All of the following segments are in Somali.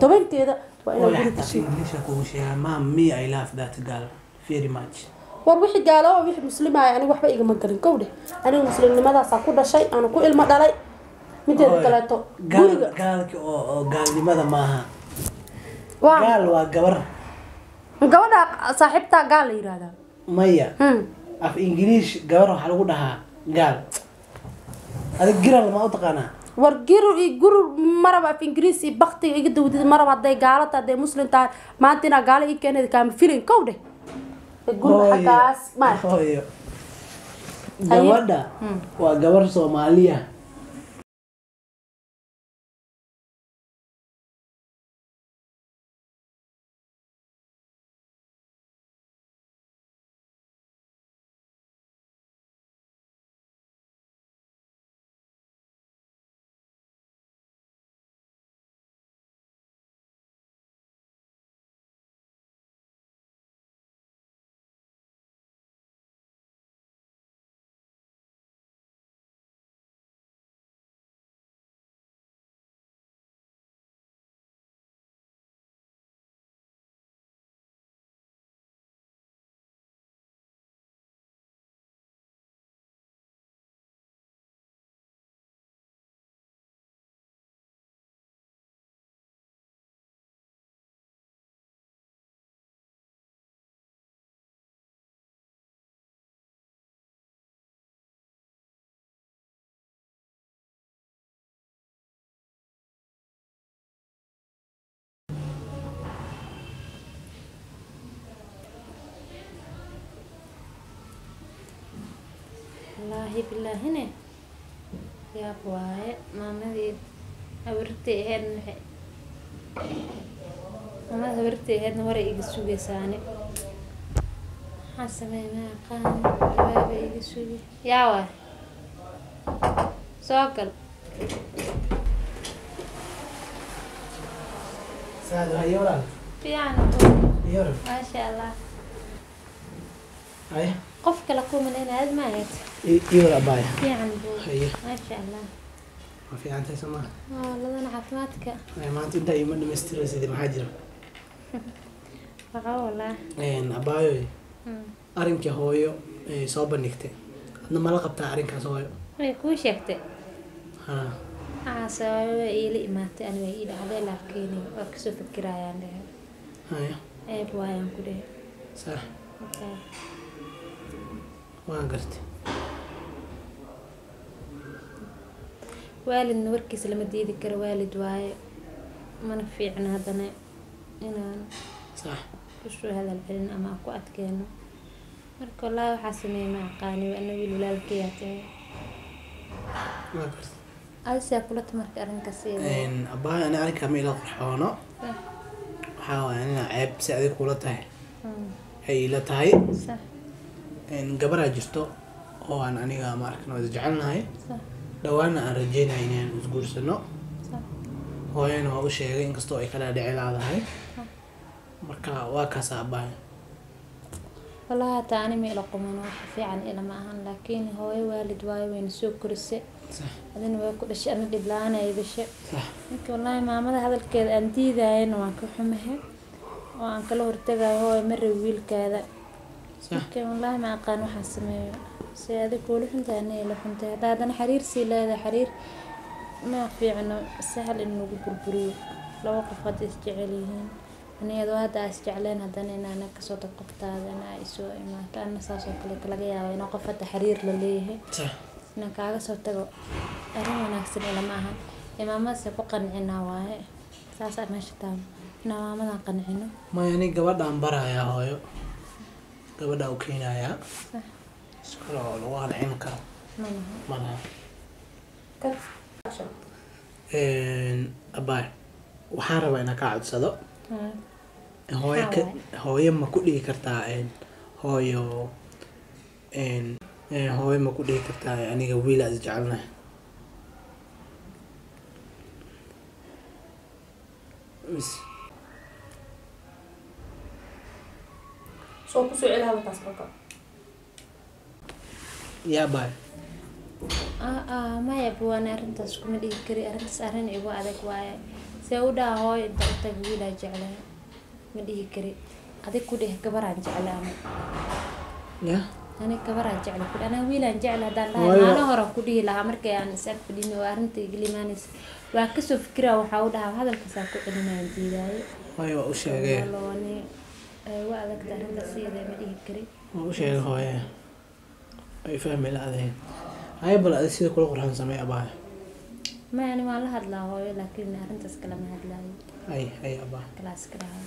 tobankeeda waa war wixii gaalooba wixii muslimaaya aniga waxba igama galin gowdhe aniga muslimnimadaasaa ku dhashay aanu ku ilmo dhalay. Mideeda kaleeto gaal guriga. gabadha saaxiibtaa gaal la yihahdaa maya Hmm. af ingiliish gabar waxaa lagu dhahaa gaal. Adig giral ma u taqaanaa war gurur iyo gurur maraba af ingiriis iyo baktiga iga dawdid maraba hadday gaalo tahay hadday muslim tahay maanta inaa gaalo ii keeneed kaama filin kow dheh hooyo. Haye. gabadha? Waa gabar soomaaliya wallaahi bilaahine yaab waaye maamadii habartay aheedna waxay maamada habartay aheedna waray iga sugaysaani maxaan sameey ma aqaan jawaaba iga sugi yaa waay soo gal fiican maasha allah qof kale kuman inaad maayad yor abaya. Ma fiicantahay soo maha waa ladan caafimaadka. Maanta intaa ima dhamaystiraysid maxaa jira? Waxa walaa abaayoy arrinkii hooyo soo bandhigtay adna mala qabtaa arrinkaas hooyo? Kuu sheegtay. Ha waxaa sababa waa iila imaatay aniga ii dhacday laakiin waa ka soo fikirayaan dhehe. Ceeb waayaan ku dhehe. Sax. Waan gartay waalidna warkiisa lama diidi karo waalid waaye. Mana fiicna haddana inaan ku soo hadal celin ama aan ku adkeeno. Marka wallaahi waxaa sameeyey ma aqaani ana wiil walaalkaya tahay adisaa kula tamarka arrinkaas abaayo ani arrinkaa ma ila qorxoono waxaa waaya inaa ceeb si adig kula tahay. Hmm, ay ila tahay. Gabaraa jirto oo aan aniga ma arkin waa isjecelnahay sax dhawaana aan rajeynaya inaan isguursano. Hooyana waa u sheegay inkastoo ay kala dhici laadahay. Marka waa kaas abaayo wallaahi hataa ani ma ila qumano wax fiican ila ma ahan laakiin hooyo waalid waayo wayna soo korisay sax. Adina waa ku dhashay ana dhib la'aan ay marka wallaahi maamada hadalkeeda aan diidayana waan ka xumahay oo aan kala hortagayo hooyo ma rabi wiilkaada. Marka wallaahi ma aqaan waxaan sameeyo si adig kuula xuntahay ana ila xuntahay haddaa haddana xiriir sii leedahay xiriir ma fiicno sahal in lagu burburiyo. Laba qof hadda isjecel yihiin. Aniyadoo hadda aa isjecleen haddana inaana ka soo tag qoftaada in ay soo imaato ana saas oo kale laga yaaba inaa qof hadda xiriir la leeyahay. Inaan kaaga soo tago arrin wanaagsan ilama ahan imaamadaase ku qancinaa waaye. Saasaa meesha taama inaan maamadan qancino. Maya ani gabadhaan barayaa hooyo. Gabadhaa u keenayaa kale oo lagu halcin karo ma laha malaha abaay waxaan rabaa inaan kaa codsado hooyo hooyo ma ku dhigi kartaa hooyo hooyo ma ku dhigi kartaa aniga wiil aad isjecelnahay Mis- soo ku soo marka yaa baay Ah, ah, maya buwaane arrintaas kuma dhigi kari arrintaas arrin igu adag waaye see u dhaha hooyo inta u tag wiilaa jeclaa ma. Dhihi kari adig ku dheh gabaraan jecla ani ya ani gabaraan jecla ku anaa wiilaan jecla haddaan dhahay maalin hore ku dhihi lahaa markay aan is ag fadhino oo arrinta igala imaanaysa waa ka soo fikiraa waxaa u dhahaa hadalkaasaa ku celinayaan diidaaye hooyo waa u sheegay waa adagta arrinta sideeda ma dhihi kari waa u sheegay hooye ay fahmi la-adeen haya bal adi sida kula qurxan samey abaa ma ani waan la hadlaa hooyo laakiin arrintaas kalama hadlaayo. Hay hay abaa kalaaska dhahaa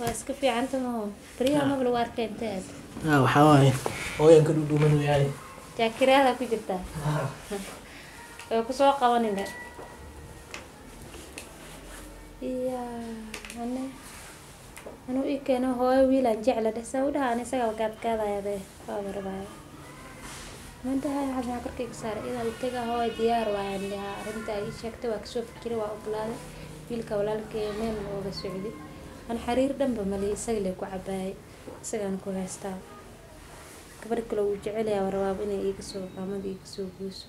waa iska fiicanta maho baryaha maba lagu arkay inta aad ah waxaa waaye hooyanka dhudhuuman yahay. Jaakiraada ku jirtaa way ku soo qabanina iya ane anuu ii keeno hooyo wiilaan jecla dheh saa u dhaha ani isagaa gaadgaadaya dee waaba rabaayo mandahay waxaa korkayga saaray inaad itaga hooyo diyaar waayaan lihaa arrinta ay ii sheegtay waa ka soo fikiray waa oglaaday wiilka walaalkay meel ooga socday an xariir dhanba mali isaga lee ku cabaayay isagaan ku haystaa. Gabadh kale uu jecelayaa warabaaba inay iiga soo qaamada iiga soo guuso.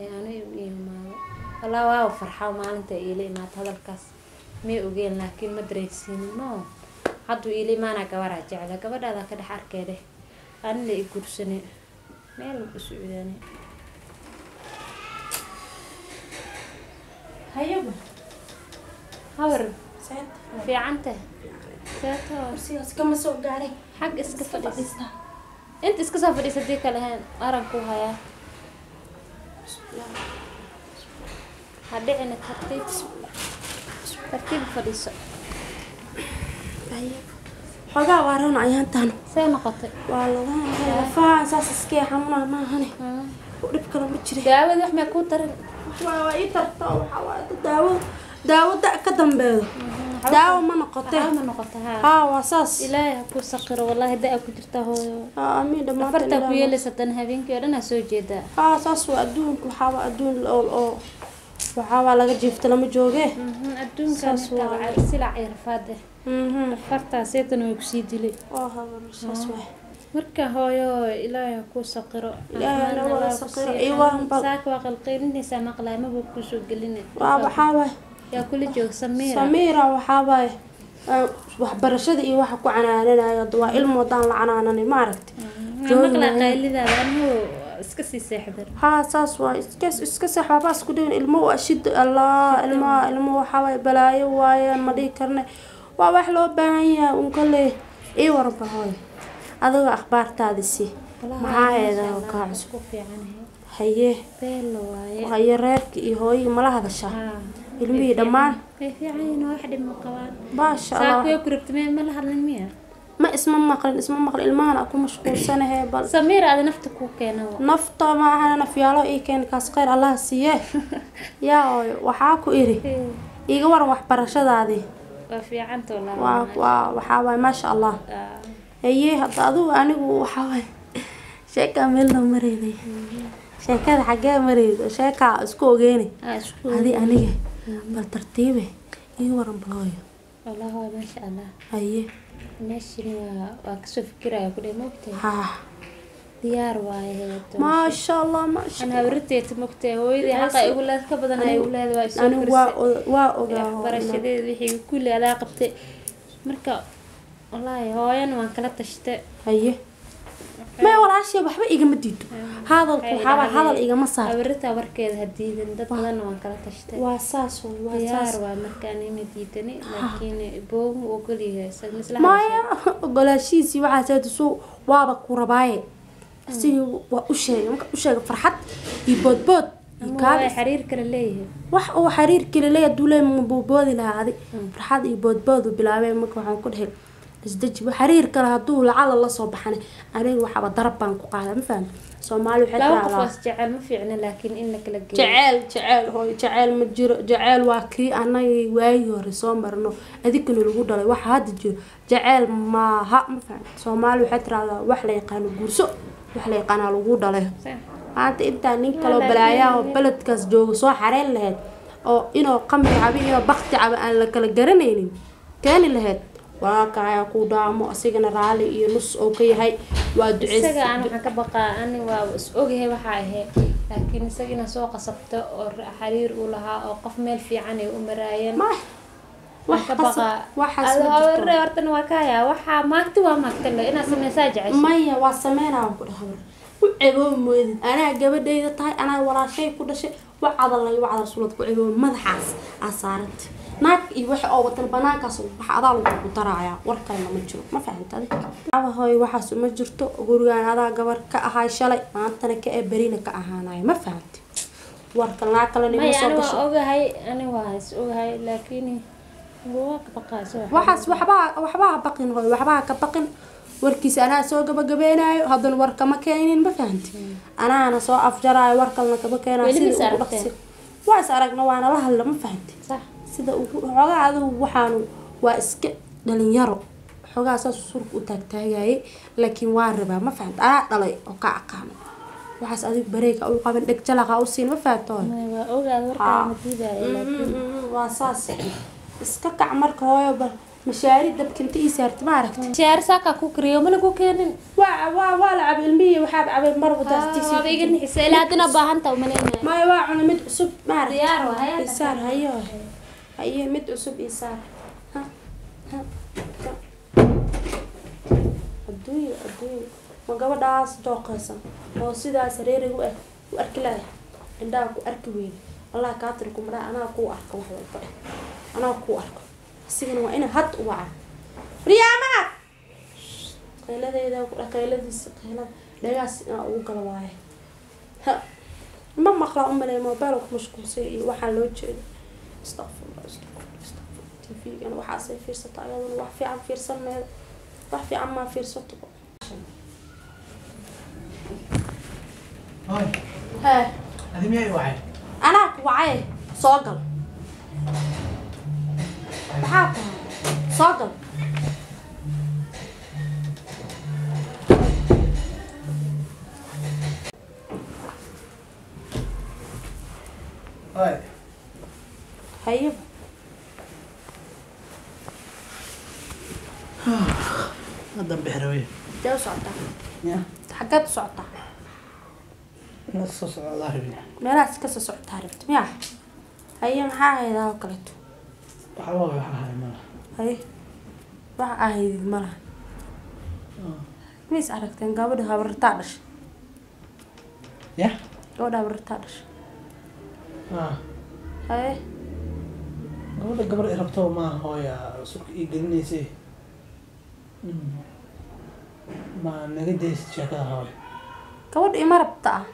Ee anu imaado walaa waaba farxaa maalinta iila imaata hadalkaas may ogeen laakiin ma dareensiinin no. Hadduu iila imaanaa gabaraa jecla gabadhaadaa ka dhex arkee dheh anila i gursane meel seeto. Kursigaas kama soo gaaray xag iska fadhiisa inta iska soo fadhiisa haddii kale heen aranku hayaa ha dhicina tartiib tartiib fadhiiso xogaa waaran ayaantaan. See noqotay. Waa lagaa saas iskee xanuunaa maahane dhib kale ma jira daawada wax may kuu tarin waa ii tarta waxaa daawo. Daawo da ka dambeedo daawo ma noqote. Waxaa ma noqota haa. Haa waa saas. Ilaahay ha kuu saqiro wallaahi da'a ku jirta hooyo. Amiin afartaa ku yeelaysa dan habeenkii oo dhan aa soo jeedaa. Haa saas waa adduunka waxaa waa adduun oo oo waxaa waa laga jiifta lama jooge. Iyo rafaade mhm. Afartaa seetan way ku sii dilay. Marka hooyo ilaahay ku saqiro. saaka waa qalqeylinaysaa maqlaay maba ku soo gelina waa waxaa waaye yaa kula jooga samiira. Samiira waxaa waaye ah, waxbarashada iyo waxa ku canaananayo waa ilmo wadaan la canaananay ma aragti? Waan maqlaa qaylidaada anuu iska sii seexdan haa saas waa iska iska sax waxba isku dhigin. Ilmo waa shid allah ilmaha ilmo waxaa waaye balaayo waayaan ma dhihi karne. Waa wax loo baahan yahay un kale ii warba hooy adiga akhbaartaadi si. Maxaa heeda oo kaa cusub. haye. Haye reerka iyo hooyigii mala hadashaa haa. Ilmihii dhammaan. maasha allah ma isma maqlin isma maqlin ilmahana ku mashquulsanahe bal. Samiira aada nafta kuu keena nafta ma ahana nafyaalo ii keen kaas khayr allah siiye. Yaa ooyo waxaa ku iri. Iiga waran waxbarashadaadii waxaa waaye maasha allah Ah, haye hadda adigu anigu waxaa waaye sheekaa meel noo mareyday sheekada xaggee mareydo sheekaa isku isku adi aniga bal tartiibe ii waran balooyo wallaahi waa maasha allah haye meeshani waa waa ka soo fikiraya ku dhe mogtahay haa diyaar waaye heedo maasha allah maasha an habariteeta mogtahay hooyadii xaqa igu leed ka badan ay igu leed waa anigu waa korisay o- waa ogaa hooyo. waxbarashadeeda wixii kulli adaa qabtay. Marka wallaahi hooyana waan kala tashtay. Haye may walaashii waxba igama diido hadalku waxaa waaye hadal igama saar habarita warkeeda ha diidan dad badanna waan kala tashtay. waa saas waay, waa diyaar saas waa markaan ima diidani laakiin boogu ogolyahay isaga misla maya ogolaashihiisii waxaa saadisu waaba ku rabaaye. Asigii waa u sheegay marka u sheegay farxad iyo boodbood xiriir kale leeyahay. Wax uu xiriirkii laleeya duule boodboodi lahaa adi. Farxad iyo boodbood uu bilaabay marka waxaan ku dhahay isdejiba xiriir kale hadduu lacala la soo baxana aniga waxaaba darab baan ku qaaday ma fahmi? Soomaali jeceel jeceel hooy jeceel ma jiro jeceel waa kii anagii waagii hore soo marno. Adigkana lagu dhalay waxa hadda jiro. Jeceel maaha ma fahmi? Soomaali waxay tiraahdaa wax la yaqaano guurso wax la yaqaanaa lagu dhalay. Maanta intaa nin kaloo balaayaha oo beledkaas jooga soo xareyn lahayd oo inuu qamri cabi inuu bakti cabi aan la kala garanaynin keeni lahayd walaalkaayaa ku dhaamo asigana raali iyo nus oo ka yahay. Waa isaga aan duceys waxaan ka baqaa ani waa is ogyahay waxaa ahayd laakiin isaga inaad soo qasabto oo xiriir uu lahaa oo qof meel fiican ay u maraayeen. Hortana waa waxaa maagti waa sameysaa jecesha maya waa sameynaa ku dhaha war u ceboo moodid anaa gabadhayda tahay anaa walaashay ku dhashay. Wa cadalay wa cadal sulad ku ceboo madaxaas aa saaranta naag iyo waxa oo watan banaankaas waxa adaa lagu ku daraaya war kalena ma jiro. Ma fahanta abahoy waxaas ma jirto. Gurigaan adaa gabar ka ahay shalay maantana ka ee berina ka ahaanayo. Ma fahanti? Warka naag kalena ima soo gasho. ogahay ani waa is ogahay laakiin waxaas waxbaa waxbaa baqin hoy waxbaa ka baqin. Warkiisa anaa soo gabagabeenaayo haddana war kama keenin. Ma fahanti? Anaana soo afjaraayo war kalena kama keenayo sida ugu aragteen? dhaqsi. Waa is aragna waana la hadla. Ma fahanti sida xoogaa adigu waxaanu waa iska dhalinyaro. Xoogaa saas surka u taagtaagayay laakiin waa rabaa ma fahanti anaa dhalay oo ka aqaano waxaas adigu bareega u qaban dheg jalaqa u siin ma waa warkaa ma diidaayo laakiin waa saas. Iska kac marka hooyo bal mashaari dabka inta ii saarta ma aragti siyaar saaka ku kariyo mana ku keenin. Waa waa waa la cabay ilmihii waxaad cabay iga nixisa ilaa haddina baahanta umaleynaya maya waa cuna mid cusub ma aragti diyaar waa hayaa isaar hayo haye mid cusub ha ka. adduunyo adduunyo ma gabadhaas dooqaysan oo sidaas reerigu ah u arki lahay indhaha ku arki weyne allah kaa tiri ku maraa anaa kuu arko. Wax walba eh anaa kuu arko asigana waa ina had u waca riyaamaad qayladeeda qayladiisa qaylada dhagaas inaa ugu gala waaye ha. Ma maqlaa u maleeya mobile ku mashquulsay iyo waxaa loo jeedo astaqfirullah astaqfirullah astaqfirullah tv-gana waxaasay fiirsataa ayaduna wax fiican fiirsan meeda wax fiican maa fiirsato Hooy, hee adi miyay wacay? anaa ku wacay soo gal maxaa tahay soo gal Hooy, hayo haddan bixrawey. dee u socotaa Ya, xaggeed u socotaa ina soo socdaa rabi. meelahaas ka soo socotaa rabta miyaa haye maxaa haydaa oo kaleeto Waxba waa waxa hayo malaha. haye wax ahaydid ma laha mis aragteen gabadha habartaa dhashay Ya? Gabadha gabar i rabto maaha hooya sulka ii gelinaysay. Ma naga daysid sheekada hooy. gabadha ima rabta ah